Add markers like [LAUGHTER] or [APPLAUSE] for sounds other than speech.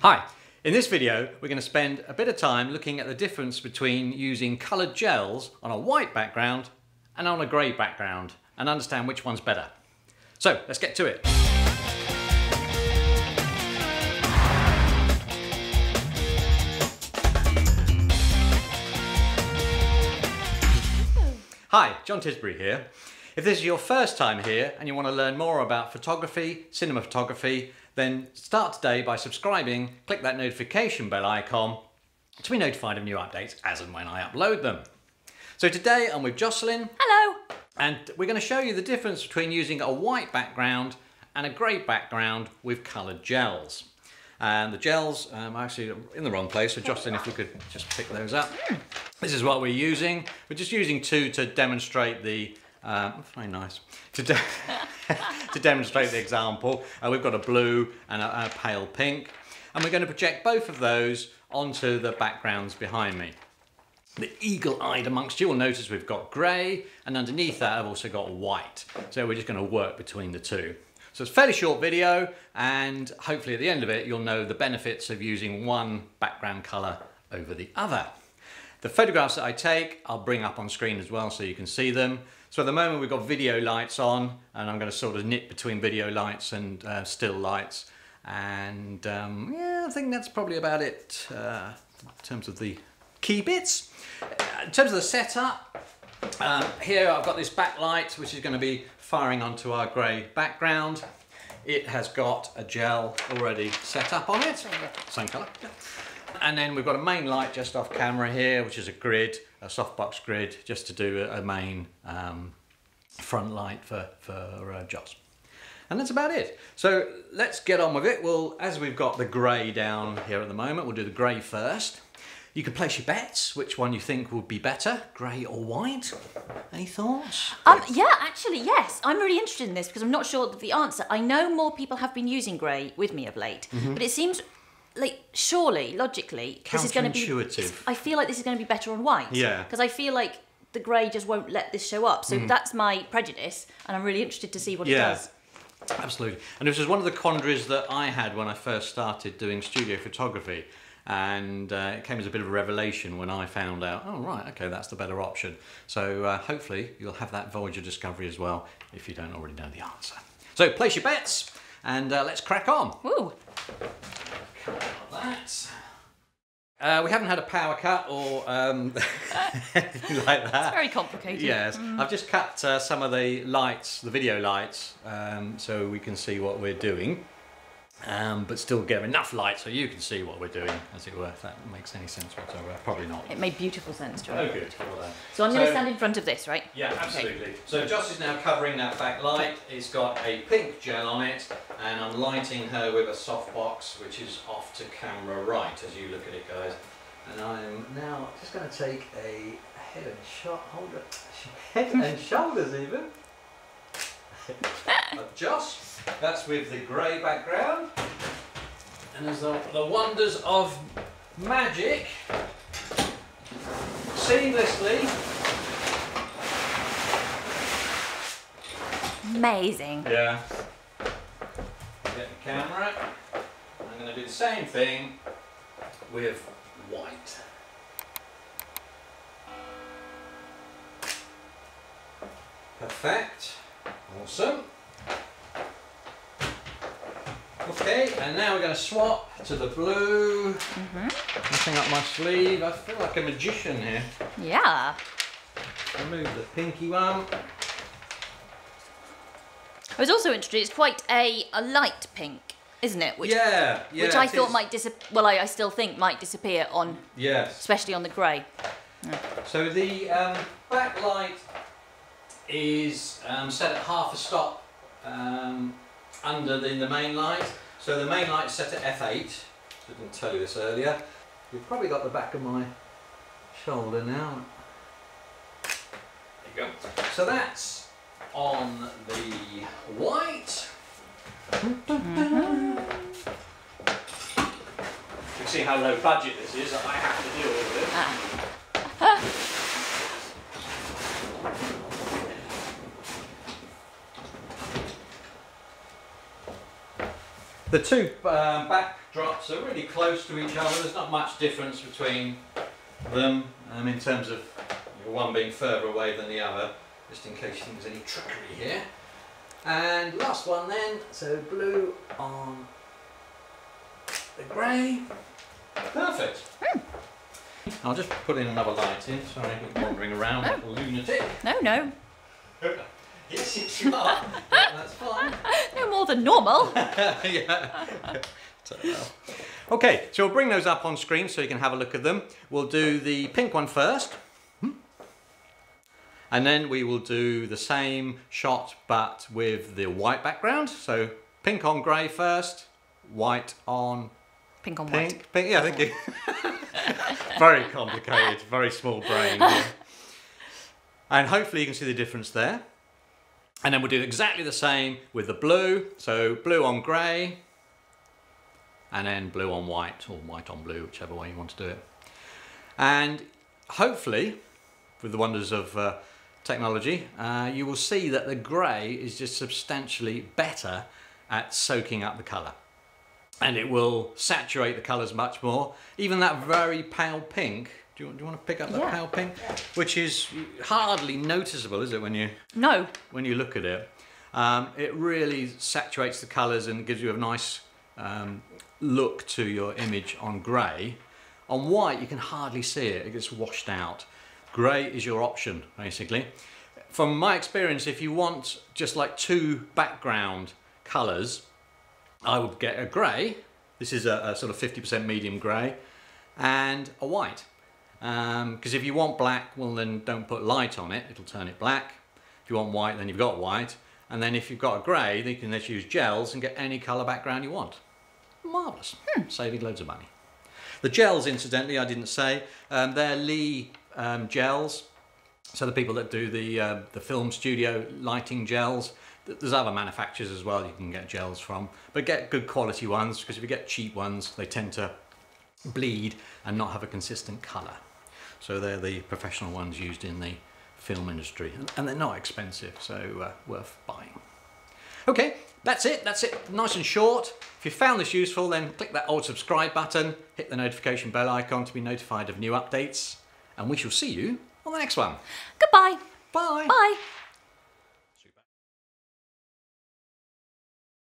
Hi, in this video we're going to spend a bit of time looking at the difference between using coloured gels on a white background and on a grey background and understand which one's better. So let's get to it. Hi, John Tisbury here. If this is your first time here and you want to learn more about photography, cinema photography, then start today by subscribing, click that notification bell icon to be notified of new updates as and when I upload them. So today I'm with Joceline. Hello. And we're going to show you the difference between using a white background and a grey background with coloured gels. And the gels um, are actually in the wrong place, so Joceline, if you could just pick those up. This is what we're using. We're just using two to demonstrate the um, very nice. To, de [LAUGHS] to demonstrate the example, uh, we've got a blue and a, a pale pink, and we're going to project both of those onto the backgrounds behind me. The eagle-eyed amongst you will notice we've got grey, and underneath that I've also got white. So we're just going to work between the two. So it's a fairly short video, and hopefully at the end of it you'll know the benefits of using one background colour over the other. The photographs that I take, I'll bring up on screen as well so you can see them. So at the moment we've got video lights on and I'm going to sort of knit between video lights and uh, still lights. And um, yeah, I think that's probably about it uh, in terms of the key bits. In terms of the setup, um, here I've got this backlight which is going to be firing onto our grey background. It has got a gel already set up on it, same colour. And then we've got a main light just off camera here, which is a grid, a softbox grid, just to do a, main um, front light for, for uh, Joss. And that's about it. So let's get on with it. Well, as we've got the grey down here at the moment, we'll do the grey first. You can place your bets, which one you think would be better, grey or white. Any thoughts? Um, yeah, actually, yes. I'm really interested in this because I'm not sure the answer. I know more people have been using grey with me of late, mm -hmm. but it seems like surely logically this is going to be i feel like this is going to be better on white yeah because i feel like the grey just won't let this show up so mm. that's my prejudice and i'm really interested to see what yeah. it does absolutely and this was one of the quandaries that i had when i first started doing studio photography and uh, it came as a bit of a revelation when I found out, oh right, okay, that's the better option. So uh, hopefully you'll have that Voyager discovery as well if you don't already know the answer. So place your bets and uh, let's crack on. Ooh that. Uh, we haven't had a power cut or um, [LAUGHS] anything like that. It's very complicated. Yes, mm. I've just cut uh, some of the lights, the video lights, um, so we can see what we're doing um, but still get enough light so you can see what we're doing, as it were, if that makes any sense whatsoever. Probably not. It made beautiful sense to me. Oh, good. Well so I'm so, going to stand in front of this, right? Yeah, absolutely. Okay. So Joss is now covering that back light. It's got a pink gel on it, and I'm lighting her with a softbox, which is off to camera right, as you look at it, guys. And I'm now just going to take a head and shoulder, [LAUGHS] head and shoulders even. [LAUGHS] [LAUGHS] of Joss. That's with the grey background. And as the, the wonders of magic, seamlessly. Amazing. Yeah. Get the camera. I'm going to do the same thing with white. Perfect. Awesome. Okay, and now we're going to swap to the blue. Mm -hmm. Nothing up my sleeve. I feel like a magician here. Yeah. Remove the pinky one. I was also interested. It's quite a, a light pink, isn't it? Which, yeah, yeah. Which I thought is. might disappear. Well, I, I still think might disappear on. Yes. Especially on the grey. Yeah. So the um, backlight is um, set at half a stop um, under the, the main light. So the main light set at f8. I didn't tell you this earlier. You've probably got the back of my shoulder now. There you go. So that's on the white. Mm -hmm. You can see how low budget this is. I have to do it. The two um, backdrops are really close to each other. There's not much difference between them um, in terms of one being further away than the other, just in case you think there's any trickery here. And last one then, so blue on the grey. Perfect. I'll just put in another light in. Sorry, I'm wandering around like a lunatic. No, no. yes, you are. That's fine. [LAUGHS] No more than normal. [LAUGHS] yeah. [LAUGHS] Okay, so we'll bring those up on screen so you can have a look at them. We'll do the pink one first. Hmm? And then we will do the same shot but with the white background. So pink on grey first, white on pink on pink. white. Pink, yeah, thank you. very complicated, very small brain. Here. And hopefully you can see the difference there. And then we'll do exactly the same with the blue. So blue on grey, and then blue on white, or white on blue, whichever way you want to do it. And hopefully, with the wonders of uh, technology, uh, you will see that the grey is just substantially better at soaking up the colour. And it will saturate the colours much more. Even that very pale pink, do you, do you want to pick up that yeah. pale pink? Yeah. Which is hardly noticeable, is it, when you, no. when you look at it? Um, it really saturates the colours and gives you a nice um, look to your image on grey. On white, you can hardly see it, it gets washed out. Grey is your option, basically. From my experience, if you want just like two background colours, I would get a grey, this is a, a sort of 50% medium grey, and a white. Because um, if you want black, well then don't put light on it, it'll turn it black. If you want white, then you've got white. And then if you've got a grey, then you can just use gels and get any colour background you want. Marvellous, hmm. saving loads of money. The gels, incidentally, I didn't say, um, they're Lee um, gels. So the people that do the, uh, the film studio lighting gels, there's other manufacturers as well you can get gels from, but get good quality ones because if you get cheap ones, they tend to bleed and not have a consistent colour. So they're the professional ones used in the film industry and they're not expensive, so uh, worth buying. Okay, that's it, that's it, nice and short. If you found this useful, then click that old subscribe button, hit the notification bell icon to be notified of new updates, and we shall see you on the next one. Goodbye. Bye. Bye.